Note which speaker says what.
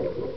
Speaker 1: you